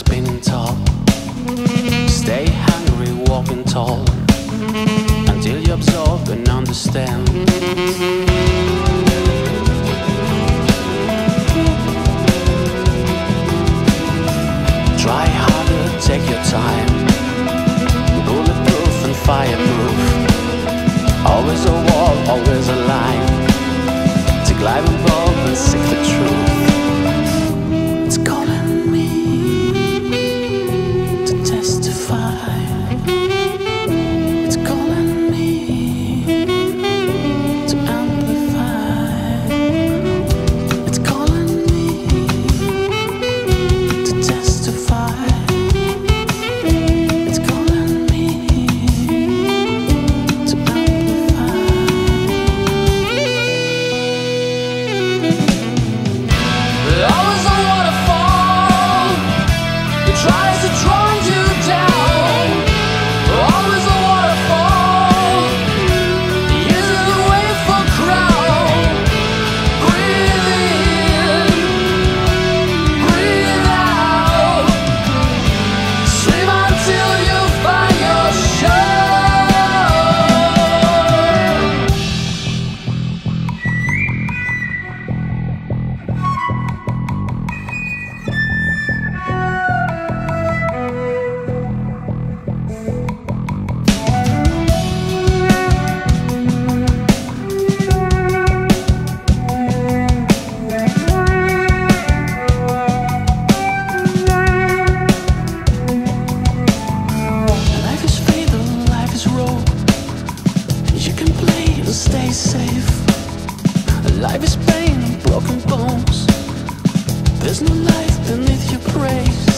spinning top. Stay hungry, walking tall. Until you absorb and understand. Try harder, take your time. Bulletproof and fireproof. Always a wall, always a line. Take life involved and seek the truth. Safe. Life is pain, broken bones. There's no life beneath your praise.